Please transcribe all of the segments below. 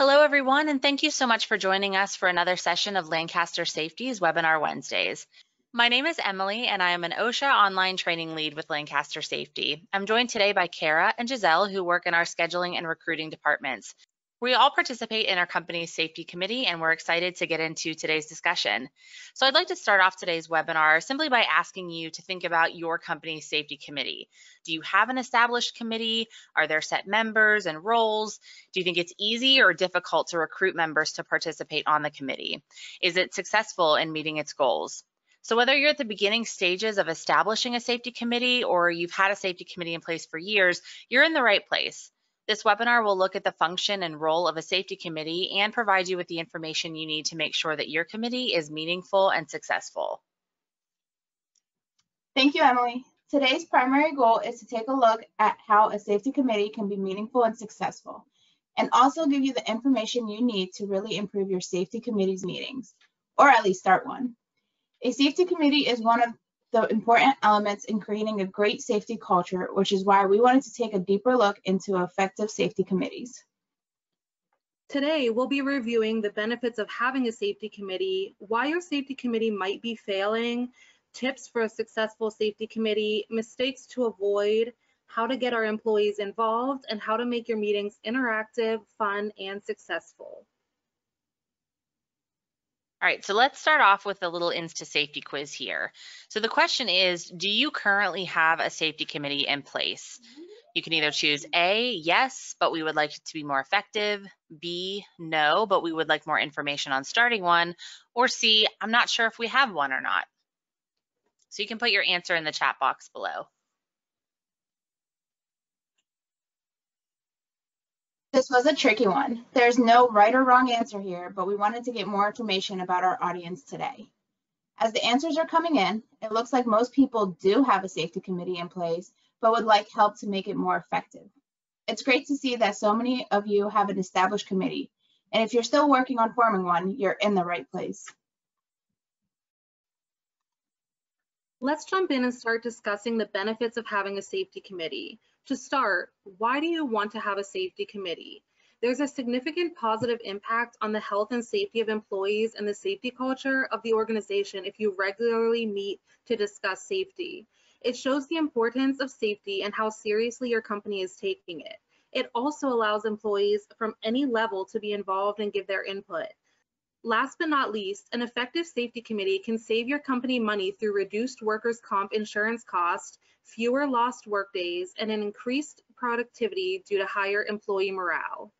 Hello, everyone, and thank you so much for joining us for another session of Lancaster Safety's Webinar Wednesdays. My name is Emily, and I am an OSHA online training lead with Lancaster Safety. I'm joined today by Kara and Giselle, who work in our scheduling and recruiting departments. We all participate in our company's safety committee and we're excited to get into today's discussion. So I'd like to start off today's webinar simply by asking you to think about your company's safety committee. Do you have an established committee? Are there set members and roles? Do you think it's easy or difficult to recruit members to participate on the committee? Is it successful in meeting its goals? So whether you're at the beginning stages of establishing a safety committee or you've had a safety committee in place for years, you're in the right place. This webinar will look at the function and role of a safety committee and provide you with the information you need to make sure that your committee is meaningful and successful. Thank you, Emily. Today's primary goal is to take a look at how a safety committee can be meaningful and successful, and also give you the information you need to really improve your safety committee's meetings, or at least start one. A safety committee is one of the important elements in creating a great safety culture, which is why we wanted to take a deeper look into effective safety committees. Today, we'll be reviewing the benefits of having a safety committee, why your safety committee might be failing, tips for a successful safety committee, mistakes to avoid, how to get our employees involved, and how to make your meetings interactive, fun, and successful. All right, so let's start off with a little Insta safety quiz here. So the question is, do you currently have a safety committee in place? You can either choose A, yes, but we would like it to be more effective, B, no, but we would like more information on starting one, or C, I'm not sure if we have one or not. So you can put your answer in the chat box below. This was a tricky one. There's no right or wrong answer here, but we wanted to get more information about our audience today. As the answers are coming in, it looks like most people do have a safety committee in place, but would like help to make it more effective. It's great to see that so many of you have an established committee, and if you're still working on forming one, you're in the right place. Let's jump in and start discussing the benefits of having a safety committee. To start, why do you want to have a safety committee? There's a significant positive impact on the health and safety of employees and the safety culture of the organization if you regularly meet to discuss safety. It shows the importance of safety and how seriously your company is taking it. It also allows employees from any level to be involved and give their input. Last but not least, an effective safety committee can save your company money through reduced workers' comp insurance costs, fewer lost workdays, and an increased productivity due to higher employee morale.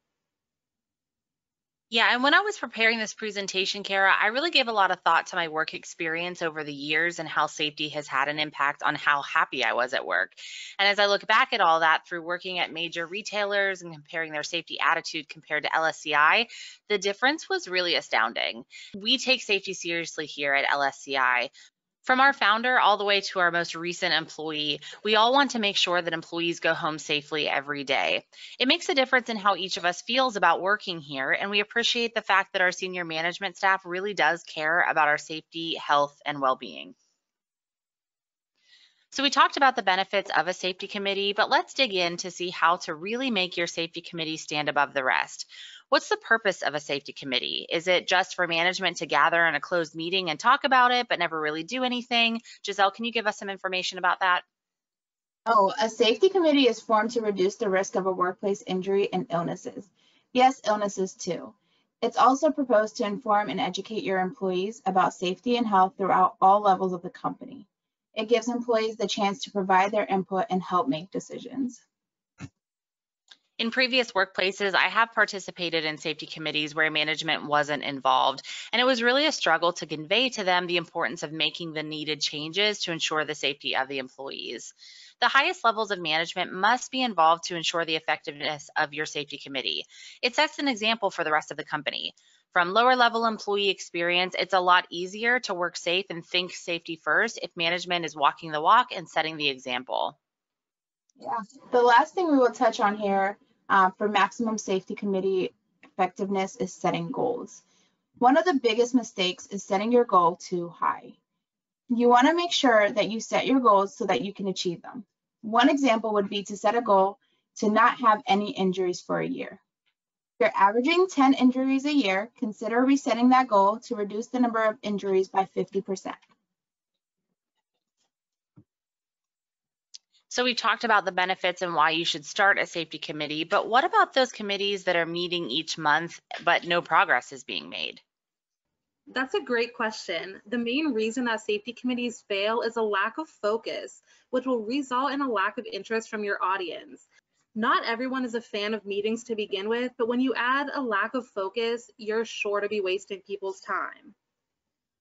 Yeah, and when I was preparing this presentation, Kara, I really gave a lot of thought to my work experience over the years and how safety has had an impact on how happy I was at work. And as I look back at all that through working at major retailers and comparing their safety attitude compared to LSCI, the difference was really astounding. We take safety seriously here at LSCI, from our founder all the way to our most recent employee, we all want to make sure that employees go home safely every day. It makes a difference in how each of us feels about working here, and we appreciate the fact that our senior management staff really does care about our safety, health, and well-being. So we talked about the benefits of a safety committee, but let's dig in to see how to really make your safety committee stand above the rest. What's the purpose of a safety committee? Is it just for management to gather in a closed meeting and talk about it, but never really do anything? Giselle, can you give us some information about that? Oh, a safety committee is formed to reduce the risk of a workplace injury and illnesses. Yes, illnesses too. It's also proposed to inform and educate your employees about safety and health throughout all levels of the company. It gives employees the chance to provide their input and help make decisions. In previous workplaces, I have participated in safety committees where management wasn't involved, and it was really a struggle to convey to them the importance of making the needed changes to ensure the safety of the employees. The highest levels of management must be involved to ensure the effectiveness of your safety committee. It sets an example for the rest of the company. From lower level employee experience, it's a lot easier to work safe and think safety first if management is walking the walk and setting the example. Yeah. The last thing we will touch on here uh, for maximum safety committee effectiveness is setting goals. One of the biggest mistakes is setting your goal too high. You want to make sure that you set your goals so that you can achieve them. One example would be to set a goal to not have any injuries for a year. You're averaging 10 injuries a year, consider resetting that goal to reduce the number of injuries by 50%. So we talked about the benefits and why you should start a safety committee, but what about those committees that are meeting each month, but no progress is being made? That's a great question. The main reason that safety committees fail is a lack of focus, which will result in a lack of interest from your audience. Not everyone is a fan of meetings to begin with, but when you add a lack of focus, you're sure to be wasting people's time.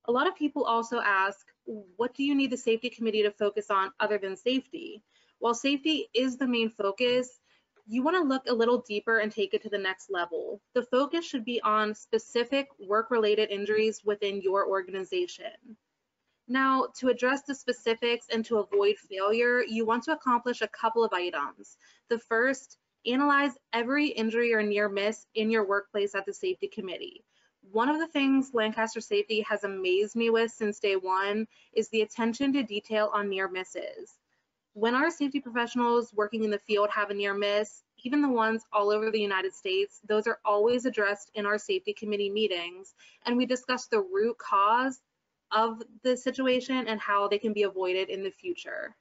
A lot of people also ask, what do you need the safety committee to focus on other than safety? While safety is the main focus, you want to look a little deeper and take it to the next level. The focus should be on specific work-related injuries within your organization. Now, to address the specifics and to avoid failure, you want to accomplish a couple of items. The first, analyze every injury or near miss in your workplace at the safety committee. One of the things Lancaster Safety has amazed me with since day one is the attention to detail on near misses when our safety professionals working in the field have a near miss, even the ones all over the United States, those are always addressed in our safety committee meetings. And we discuss the root cause of the situation and how they can be avoided in the future.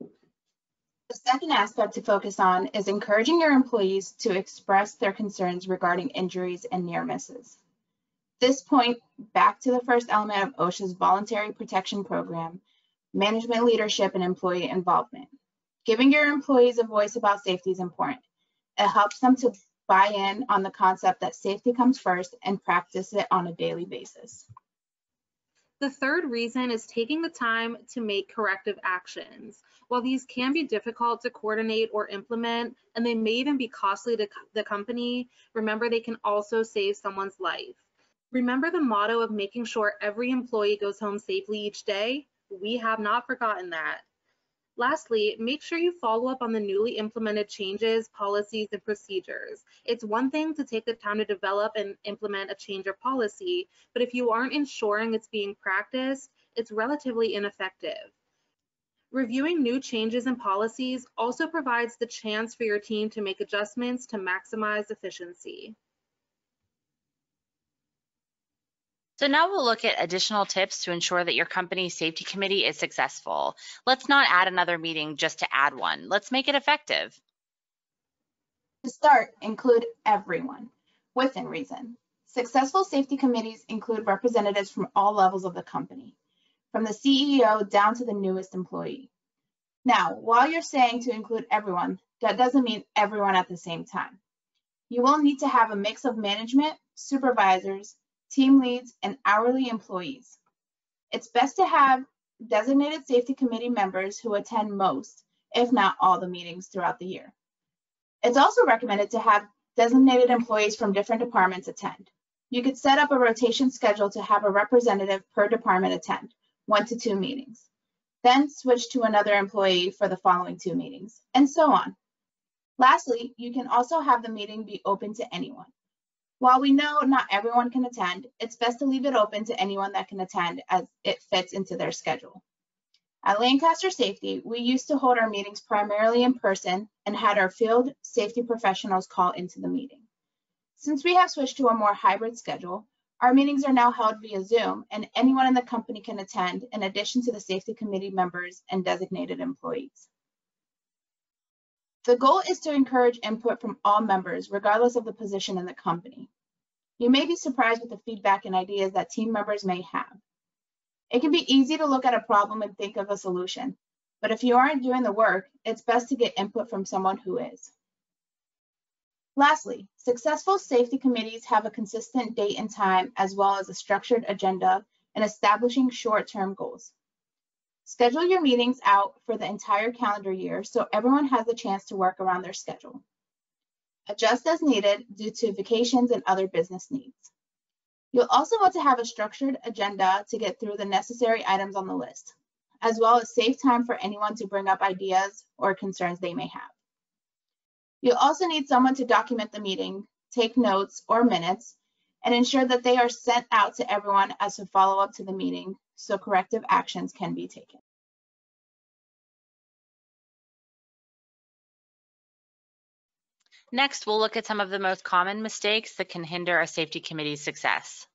The second aspect to focus on is encouraging your employees to express their concerns regarding injuries and near misses. This point back to the first element of OSHA's voluntary protection program management leadership, and employee involvement. Giving your employees a voice about safety is important. It helps them to buy in on the concept that safety comes first and practice it on a daily basis. The third reason is taking the time to make corrective actions. While these can be difficult to coordinate or implement, and they may even be costly to the company, remember they can also save someone's life. Remember the motto of making sure every employee goes home safely each day? We have not forgotten that. Lastly, make sure you follow up on the newly implemented changes, policies, and procedures. It's one thing to take the time to develop and implement a change or policy, but if you aren't ensuring it's being practiced, it's relatively ineffective. Reviewing new changes and policies also provides the chance for your team to make adjustments to maximize efficiency. So now we'll look at additional tips to ensure that your company's safety committee is successful. Let's not add another meeting just to add one. Let's make it effective. To start, include everyone within reason. Successful safety committees include representatives from all levels of the company, from the CEO down to the newest employee. Now, while you're saying to include everyone, that doesn't mean everyone at the same time. You will need to have a mix of management, supervisors, team leads, and hourly employees. It's best to have designated safety committee members who attend most, if not all the meetings throughout the year. It's also recommended to have designated employees from different departments attend. You could set up a rotation schedule to have a representative per department attend, one to two meetings. Then switch to another employee for the following two meetings, and so on. Lastly, you can also have the meeting be open to anyone. While we know not everyone can attend, it's best to leave it open to anyone that can attend as it fits into their schedule. At Lancaster Safety, we used to hold our meetings primarily in person and had our field safety professionals call into the meeting. Since we have switched to a more hybrid schedule, our meetings are now held via Zoom and anyone in the company can attend in addition to the safety committee members and designated employees. The goal is to encourage input from all members, regardless of the position in the company. You may be surprised with the feedback and ideas that team members may have. It can be easy to look at a problem and think of a solution, but if you aren't doing the work, it's best to get input from someone who is. Lastly, successful safety committees have a consistent date and time as well as a structured agenda and establishing short-term goals. Schedule your meetings out for the entire calendar year so everyone has a chance to work around their schedule. Adjust as needed due to vacations and other business needs. You'll also want to have a structured agenda to get through the necessary items on the list, as well as save time for anyone to bring up ideas or concerns they may have. You'll also need someone to document the meeting, take notes or minutes, and ensure that they are sent out to everyone as a follow-up to the meeting so corrective actions can be taken. Next, we'll look at some of the most common mistakes that can hinder a safety committee's success.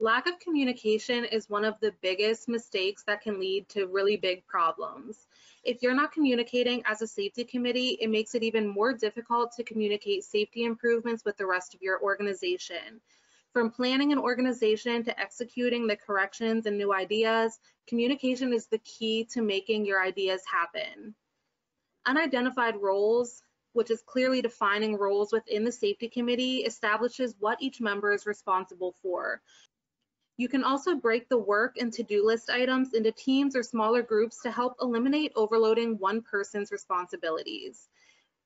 Lack of communication is one of the biggest mistakes that can lead to really big problems. If you're not communicating as a safety committee, it makes it even more difficult to communicate safety improvements with the rest of your organization. From planning an organization to executing the corrections and new ideas, communication is the key to making your ideas happen. Unidentified roles, which is clearly defining roles within the safety committee, establishes what each member is responsible for. You can also break the work and to-do list items into teams or smaller groups to help eliminate overloading one person's responsibilities.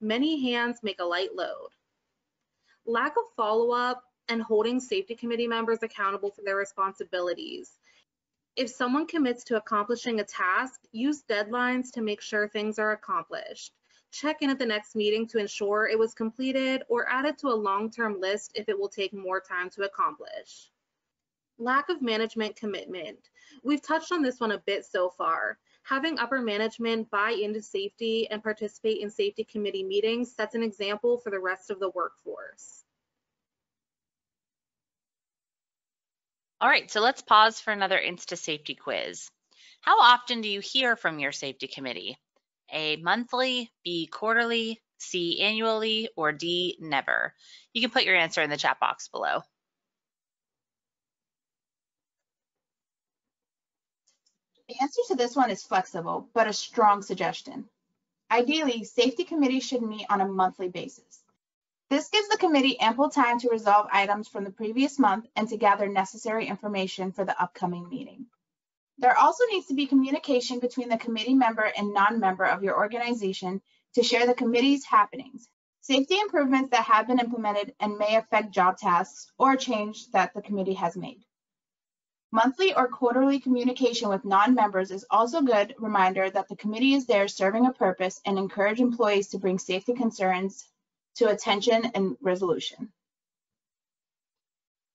Many hands make a light load. Lack of follow-up and holding safety committee members accountable for their responsibilities. If someone commits to accomplishing a task, use deadlines to make sure things are accomplished. Check in at the next meeting to ensure it was completed or add it to a long-term list if it will take more time to accomplish. Lack of management commitment. We've touched on this one a bit so far. Having upper management buy into safety and participate in safety committee meetings sets an example for the rest of the workforce. All right, so let's pause for another Insta Safety quiz. How often do you hear from your safety committee? A monthly, B quarterly, C annually, or D never? You can put your answer in the chat box below. The answer to this one is flexible, but a strong suggestion. Ideally, safety committees should meet on a monthly basis. This gives the committee ample time to resolve items from the previous month and to gather necessary information for the upcoming meeting. There also needs to be communication between the committee member and non-member of your organization to share the committee's happenings, safety improvements that have been implemented and may affect job tasks or change that the committee has made. Monthly or quarterly communication with non-members is also a good reminder that the committee is there serving a purpose and encourage employees to bring safety concerns to attention and resolution.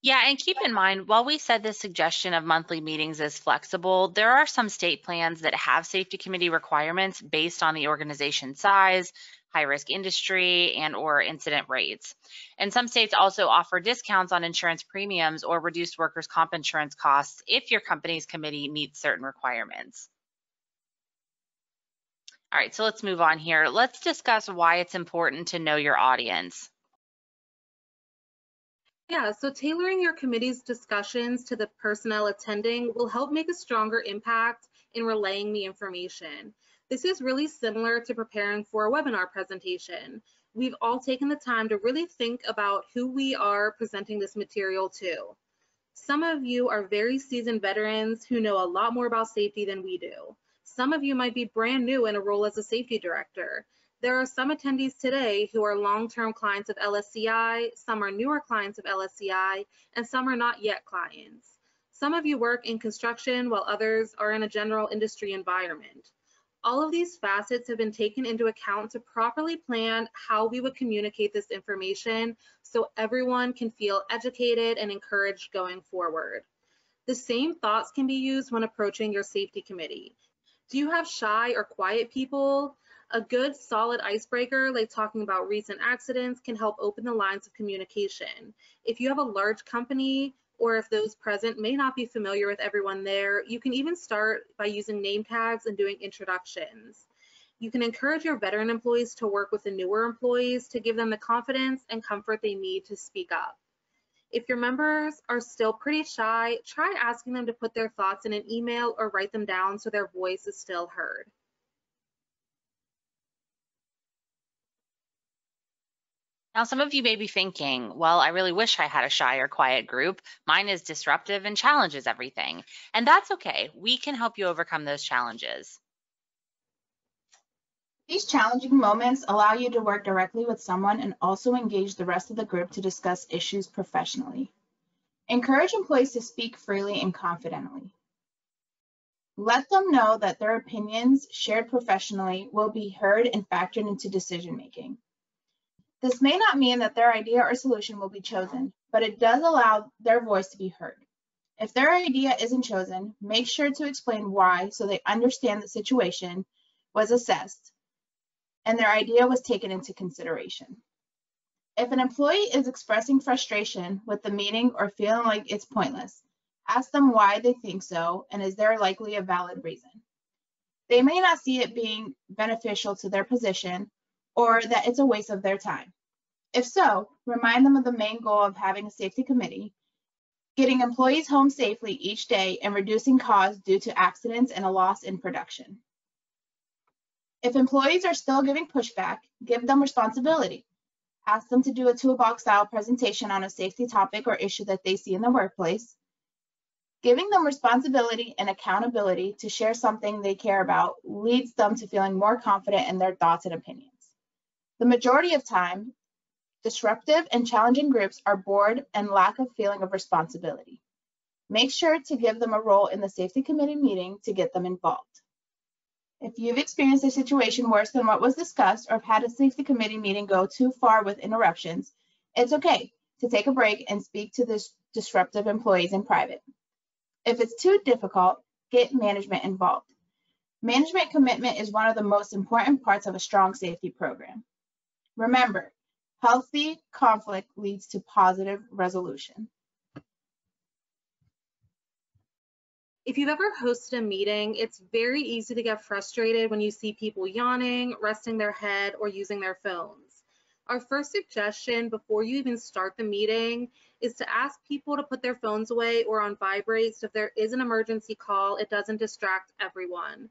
Yeah, and keep in mind, while we said the suggestion of monthly meetings is flexible, there are some state plans that have safety committee requirements based on the organization size, high risk industry and or incident rates. And some states also offer discounts on insurance premiums or reduced workers' comp insurance costs if your company's committee meets certain requirements. All right, so let's move on here. Let's discuss why it's important to know your audience. Yeah, so tailoring your committee's discussions to the personnel attending will help make a stronger impact in relaying the information. This is really similar to preparing for a webinar presentation. We've all taken the time to really think about who we are presenting this material to. Some of you are very seasoned veterans who know a lot more about safety than we do. Some of you might be brand new in a role as a safety director. There are some attendees today who are long-term clients of LSCI, some are newer clients of LSCI, and some are not yet clients. Some of you work in construction while others are in a general industry environment. All of these facets have been taken into account to properly plan how we would communicate this information so everyone can feel educated and encouraged going forward. The same thoughts can be used when approaching your safety committee. Do you have shy or quiet people? A good solid icebreaker, like talking about recent accidents, can help open the lines of communication. If you have a large company, or if those present may not be familiar with everyone there, you can even start by using name tags and doing introductions. You can encourage your veteran employees to work with the newer employees to give them the confidence and comfort they need to speak up. If your members are still pretty shy, try asking them to put their thoughts in an email or write them down so their voice is still heard. Now, some of you may be thinking, well, I really wish I had a shy or quiet group. Mine is disruptive and challenges everything. And that's okay. We can help you overcome those challenges. These challenging moments allow you to work directly with someone and also engage the rest of the group to discuss issues professionally. Encourage employees to speak freely and confidently. Let them know that their opinions shared professionally will be heard and factored into decision making. This may not mean that their idea or solution will be chosen, but it does allow their voice to be heard. If their idea isn't chosen, make sure to explain why so they understand the situation was assessed and their idea was taken into consideration. If an employee is expressing frustration with the meeting or feeling like it's pointless, ask them why they think so and is there likely a valid reason. They may not see it being beneficial to their position or that it's a waste of their time. If so, remind them of the main goal of having a safety committee, getting employees home safely each day and reducing costs due to accidents and a loss in production. If employees are still giving pushback, give them responsibility. Ask them to do a toolbox style presentation on a safety topic or issue that they see in the workplace. Giving them responsibility and accountability to share something they care about leads them to feeling more confident in their thoughts and opinions. The majority of time, disruptive and challenging groups are bored and lack a feeling of responsibility. Make sure to give them a role in the safety committee meeting to get them involved. If you've experienced a situation worse than what was discussed or have had a safety committee meeting go too far with interruptions, it's okay to take a break and speak to the disruptive employees in private. If it's too difficult, get management involved. Management commitment is one of the most important parts of a strong safety program. Remember, healthy conflict leads to positive resolution. If you've ever hosted a meeting, it's very easy to get frustrated when you see people yawning, resting their head, or using their phones. Our first suggestion before you even start the meeting is to ask people to put their phones away or on vibrate so if there is an emergency call, it doesn't distract everyone.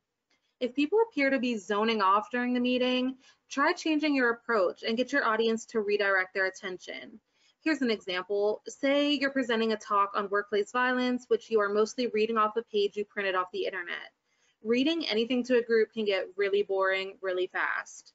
If people appear to be zoning off during the meeting, try changing your approach and get your audience to redirect their attention. Here's an example. Say you're presenting a talk on workplace violence, which you are mostly reading off a page you printed off the internet. Reading anything to a group can get really boring really fast.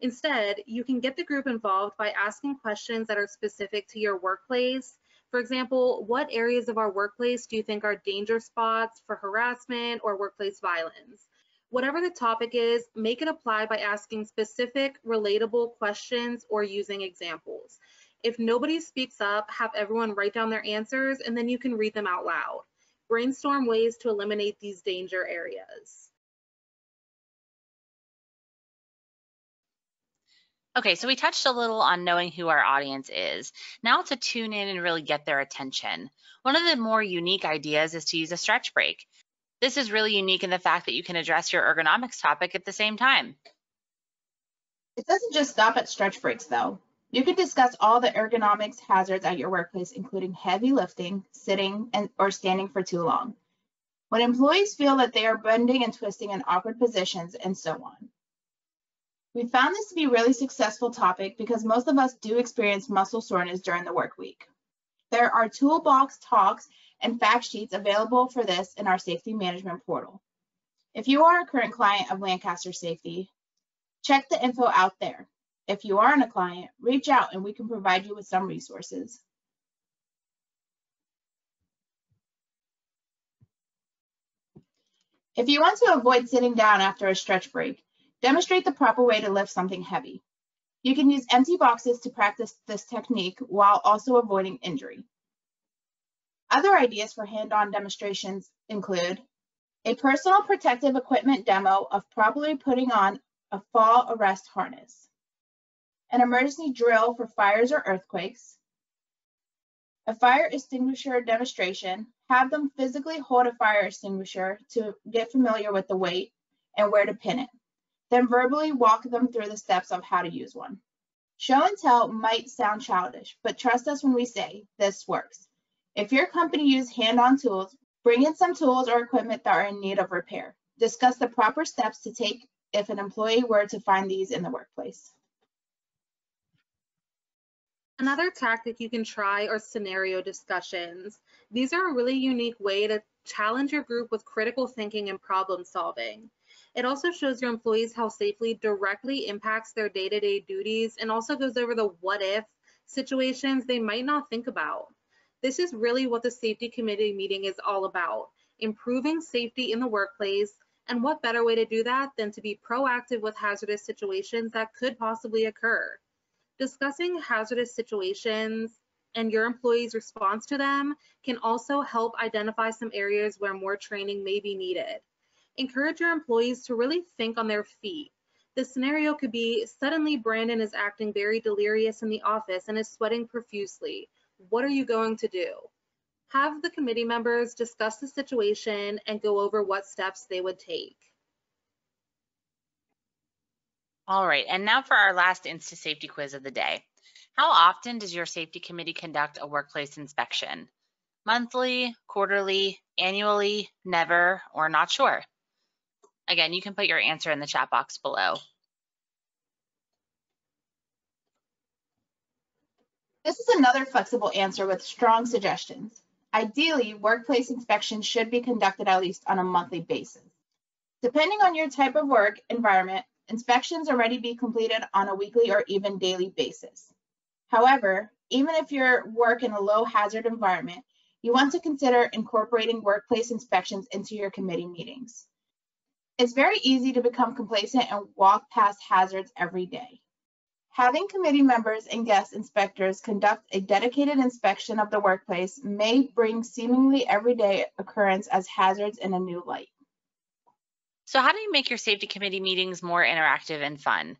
Instead, you can get the group involved by asking questions that are specific to your workplace. For example, what areas of our workplace do you think are danger spots for harassment or workplace violence? Whatever the topic is, make it apply by asking specific, relatable questions or using examples. If nobody speaks up, have everyone write down their answers and then you can read them out loud. Brainstorm ways to eliminate these danger areas. Okay, so we touched a little on knowing who our audience is. Now to tune in and really get their attention. One of the more unique ideas is to use a stretch break. This is really unique in the fact that you can address your ergonomics topic at the same time. It doesn't just stop at stretch breaks though. You can discuss all the ergonomics hazards at your workplace, including heavy lifting, sitting, and, or standing for too long. When employees feel that they are bending and twisting in awkward positions, and so on. We found this to be a really successful topic because most of us do experience muscle soreness during the work week. There are toolbox talks and fact sheets available for this in our safety management portal. If you are a current client of Lancaster Safety, check the info out there. If you aren't a client, reach out and we can provide you with some resources. If you want to avoid sitting down after a stretch break, demonstrate the proper way to lift something heavy. You can use empty boxes to practice this technique while also avoiding injury. Other ideas for hand-on demonstrations include a personal protective equipment demo of properly putting on a fall arrest harness, an emergency drill for fires or earthquakes, a fire extinguisher demonstration, have them physically hold a fire extinguisher to get familiar with the weight and where to pin it. Then verbally walk them through the steps of how to use one. Show and tell might sound childish, but trust us when we say this works. If your company uses hand-on tools, bring in some tools or equipment that are in need of repair. Discuss the proper steps to take if an employee were to find these in the workplace. Another tactic you can try are scenario discussions. These are a really unique way to challenge your group with critical thinking and problem solving. It also shows your employees how safely directly impacts their day-to-day -day duties and also goes over the what if situations they might not think about. This is really what the safety committee meeting is all about, improving safety in the workplace and what better way to do that than to be proactive with hazardous situations that could possibly occur. Discussing hazardous situations and your employees' response to them can also help identify some areas where more training may be needed. Encourage your employees to really think on their feet. The scenario could be suddenly Brandon is acting very delirious in the office and is sweating profusely. What are you going to do? Have the committee members discuss the situation and go over what steps they would take. All right, and now for our last Insta Safety quiz of the day. How often does your safety committee conduct a workplace inspection? Monthly, quarterly, annually, never, or not sure? Again, you can put your answer in the chat box below. This is another flexible answer with strong suggestions. Ideally, workplace inspections should be conducted at least on a monthly basis. Depending on your type of work environment, inspections already be completed on a weekly or even daily basis. However, even if you work in a low hazard environment, you want to consider incorporating workplace inspections into your committee meetings. It's very easy to become complacent and walk past hazards every day. Having committee members and guest inspectors conduct a dedicated inspection of the workplace may bring seemingly everyday occurrence as hazards in a new light. So how do you make your safety committee meetings more interactive and fun?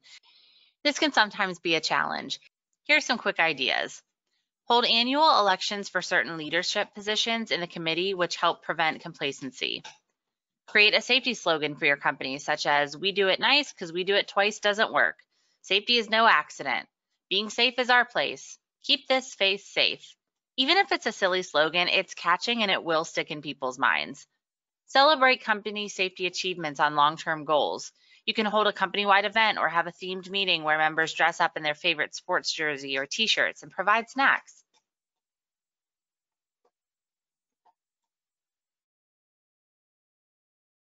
This can sometimes be a challenge. Here are some quick ideas. Hold annual elections for certain leadership positions in the committee, which help prevent complacency. Create a safety slogan for your company, such as, we do it nice because we do it twice doesn't work. Safety is no accident. Being safe is our place. Keep this space safe. Even if it's a silly slogan, it's catching and it will stick in people's minds. Celebrate company safety achievements on long-term goals. You can hold a company-wide event or have a themed meeting where members dress up in their favorite sports jersey or t-shirts and provide snacks.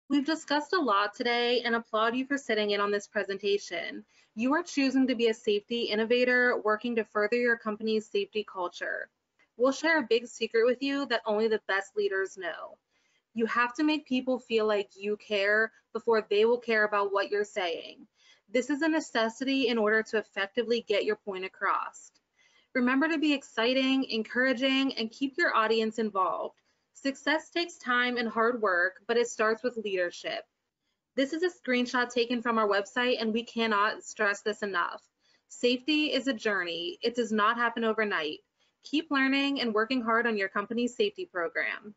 We've discussed a lot today and applaud you for sitting in on this presentation. You are choosing to be a safety innovator working to further your company's safety culture. We'll share a big secret with you that only the best leaders know. You have to make people feel like you care before they will care about what you're saying. This is a necessity in order to effectively get your point across. Remember to be exciting, encouraging, and keep your audience involved. Success takes time and hard work, but it starts with leadership. This is a screenshot taken from our website, and we cannot stress this enough. Safety is a journey. It does not happen overnight. Keep learning and working hard on your company's safety program.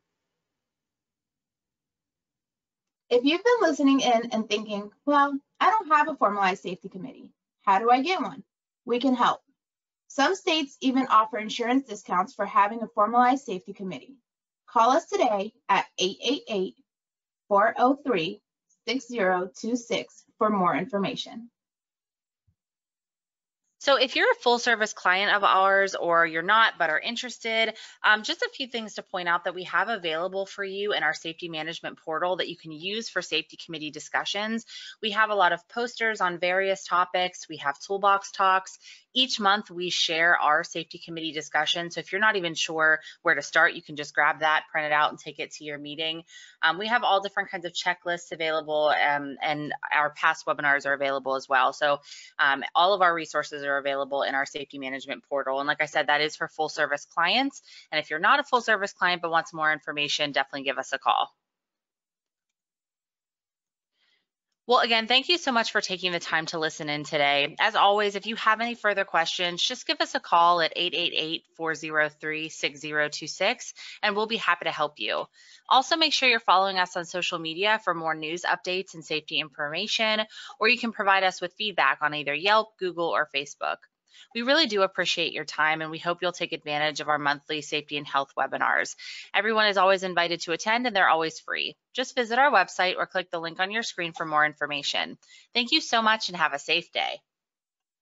If you've been listening in and thinking, well, I don't have a formalized safety committee, how do I get one? We can help. Some states even offer insurance discounts for having a formalized safety committee. Call us today at oh 888-403-6026 for more information. So if you're a full service client of ours or you're not but are interested, um, just a few things to point out that we have available for you in our safety management portal that you can use for safety committee discussions. We have a lot of posters on various topics. We have toolbox talks. Each month we share our safety committee discussion. So if you're not even sure where to start, you can just grab that, print it out and take it to your meeting. Um, we have all different kinds of checklists available um, and our past webinars are available as well. So um, all of our resources are available in our safety management portal. And like I said, that is for full service clients. And if you're not a full service client but want some more information, definitely give us a call. Well, again, thank you so much for taking the time to listen in today. As always, if you have any further questions, just give us a call at 888-403-6026 and we'll be happy to help you. Also, make sure you're following us on social media for more news updates and safety information, or you can provide us with feedback on either Yelp, Google, or Facebook. We really do appreciate your time and we hope you'll take advantage of our monthly safety and health webinars. Everyone is always invited to attend and they're always free. Just visit our website or click the link on your screen for more information. Thank you so much and have a safe day.